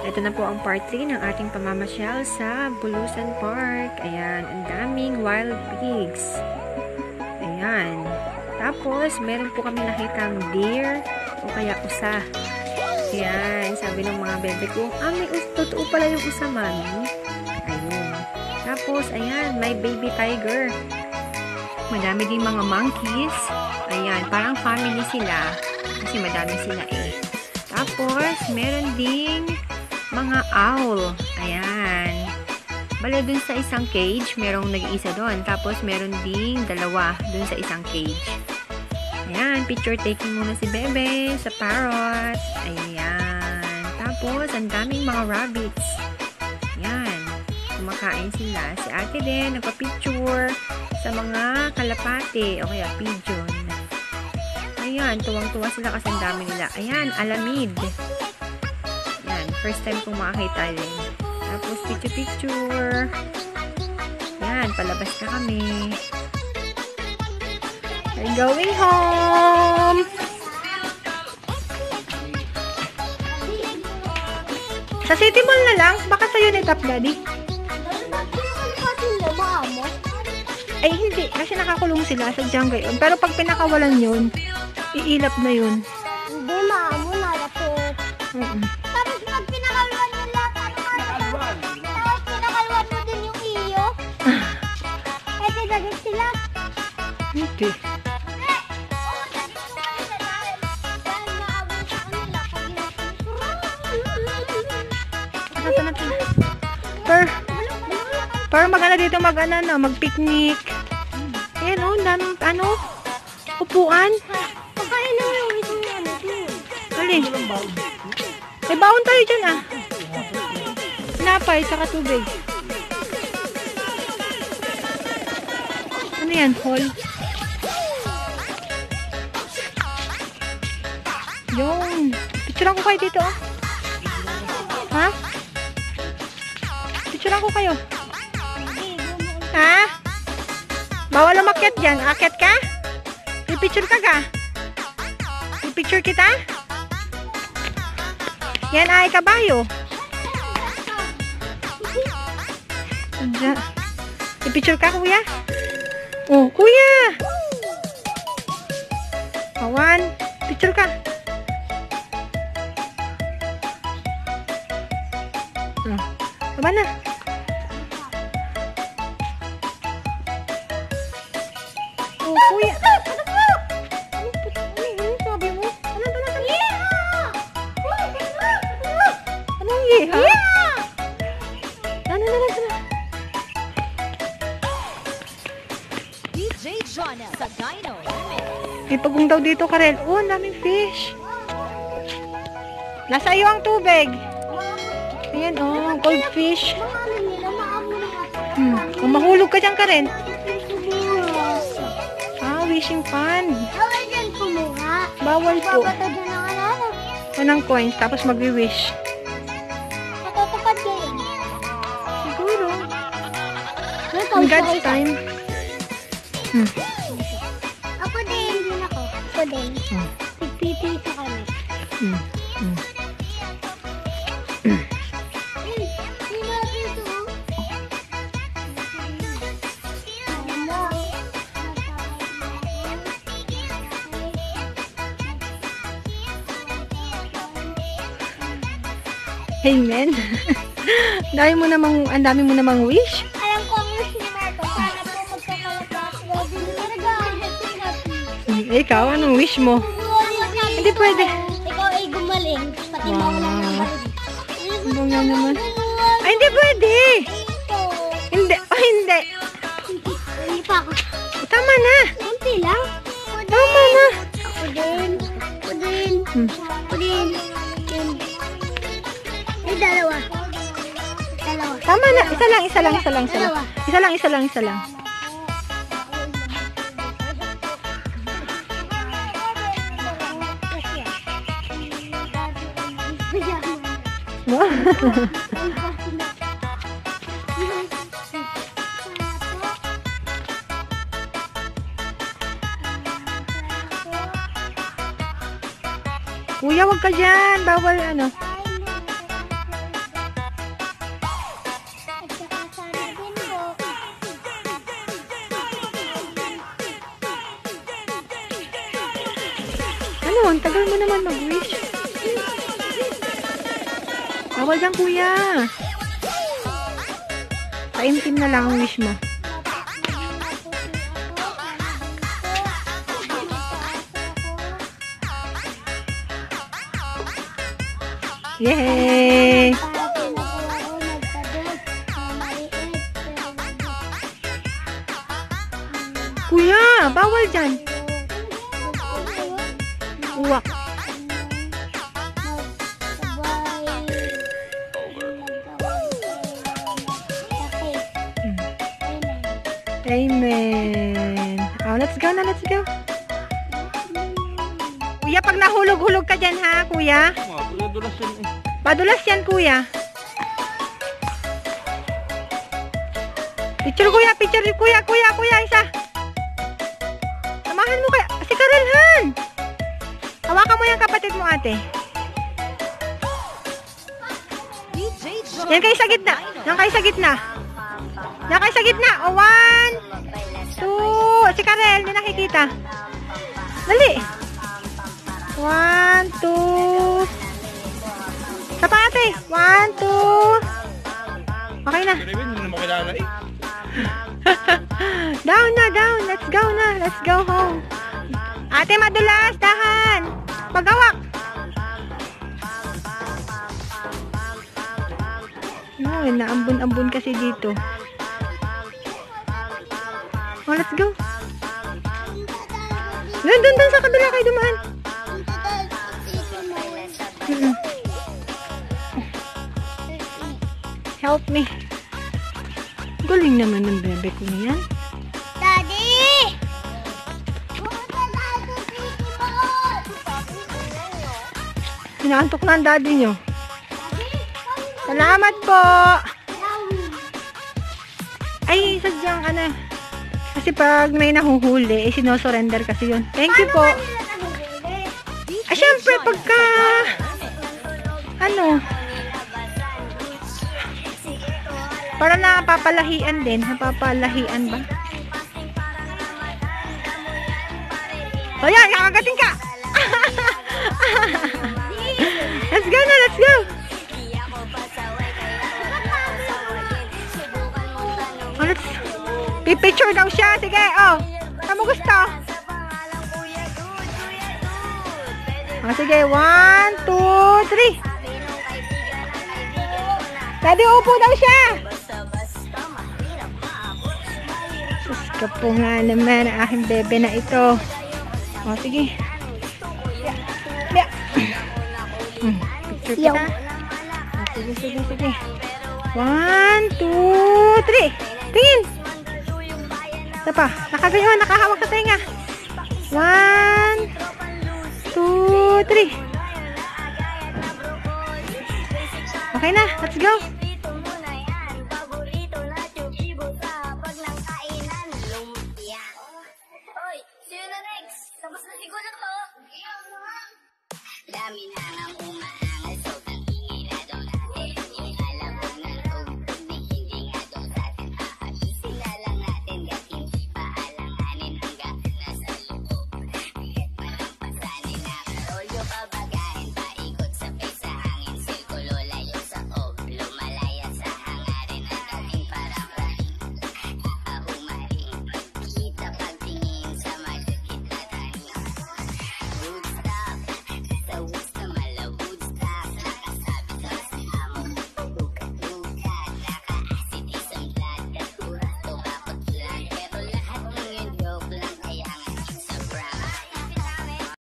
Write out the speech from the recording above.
Ito na po ang part 3 ng ating pamamasyal sa Bulusan Park. Ayan, ang daming wild pigs. Ayan. Tapos, meron po kami nakitang deer o kaya usa. Ayan, sabi ng mga bebe ko, ah, may us totoo pala yung usa, mami. Ayun. Tapos, ayan, may baby tiger. Madami ding mga monkeys. Ayan, parang family sila. Kasi madami sila eh. Tapos, meron ding mga owl. Ayan. Bale, dun sa isang cage, merong nag-iisa doon. Tapos, meron ding dalawa dun sa isang cage. Ayan, picture taking muna si Bebe sa parrot. Ayan. Tapos, ang daming mga rabbits. Ayan. Kumakain sila. Si ate din, nagpa-picture sa mga kalapate o kaya pigeon. Ayan, tuwang-tuwa sila kasi ang dami nila. Ayan, alamid. Ayan, first time kong makakita din. Tapos, picture-picture. Ayan, palabas na kami. We're going home! Sa City Mall na lang? Baka sa'yo na top, Daddy? Ay, hindi. Kasi nakakulong sila sa jungle. Pero pag pinakawalan yun, iilap na yun. Tara, tara, tara. Per, per magana dito mag-ano, no, mag-picnic. Ayan, oh, daming, ano, upuan. Pagkain na yung isang ano dun. Dali. May baon tayo dyan, ah. Napay, saka tubig. Ano yan, hall? Yung. Picturean ko kayo dito, ah. Ha? Picturean ko kayo. Ha? Bawal umakyat dyan. Akyat ka? Pipicture ka ka? Pipicture kita? Yan ay kabayo. Diyan. Pipicture ka, kuya? Oh, kuya! Awan, picture ka. Aba na. Pagong daw dito, Karel. Oh, daming fish. Nasa iyo ang tubig. Ayan, oh, goldfish. Hmm. Kung mahulog ka dyan, Karen. Ah, wishing pond. Bawal dyan kumuha. Bawal po. Ano. Unang coins, tapos magwi-wish. Natutupad kayo. Siguro. God's time. Hmm. Ako din. Hmm. Pipipito kami. Hmm. Hmm. Sino dito? Amen. dami mo namang, ang dami mo namang wish. Ikaw, anong wish mo? Hindi pwede. Ikaw ay gumaling. Pati mo ako lang Wow. Ano nga naman? Ay, hindi pwede. Hindi. Oh, hindi. Hindi pa ako. Tama na. Kunti lang. Ako Tama na. Ako din. Ako din. Hmm. Ako din. Yun. Ay, dalawa. Dalawa. Tama na. Isa lang, isa lang, isa lang, isa lang. Isa lang, isa lang, isa lang. Diba? Kuya, wag ka dyan. Bawal ano. Ano, ang tagal mo naman mag-wish. Bawal dyan, kuya. Paimtim na lang ang wish mo. Yay! Kuya, bawal dyan. Uwak. Amen. Oh, let's go na, let's go. Kuya, pag nahulog-hulog ka dyan ha, kuya. Mga kuya, dulas yan eh. Padulas yan, kuya. Picture, kuya. Picture, kuya, kuya, kuya. Isa. Samahan mo kaya. Si Karelhan. Hawakan mo yung kapatid mo, ate. Yan kayo sa gitna. Yan kayo sa gitna. Yan kayo sa gitna. O, one, two. Si Karel, hindi nakikita. Dali. One, two. Sa pa, ate. One, two. Okay na. Eh. down na, down. Let's go na. Let's go home. Ate, madulas. Dahan. Pagawak. No, naambun-ambun kasi dito. Oh, let's go. Doon, doon, doon sa kabila kayo dumaan. Help me. Galing naman ng bebe ko niyan. Daddy! Inaantok na ang daddy nyo. Salamat po. Ay, sadyang ano. Kasi pag may nahuhuli, eh, sinosurrender kasi yun. Thank you po. Ah, syempre, pagka, ano, para napapalahian din. Napapalahian ba? O yan, kakagating ka! let's go na, let's go! Pipicture daw siya. Sige, oh. Kamu gusto? Oh, sige, one, two, three. Daddy, upo daw siya. Sus ka po nga naman ang aking bebe na ito. O, sige. Yeah. Yeah. Hmm, Picture kita. O, sige, sige, sige. One, two, three. Tingin. Isa pa. Nakaganyan. Nakahawak na tenga. One, two, three. Okay na. Let's go. Dami na.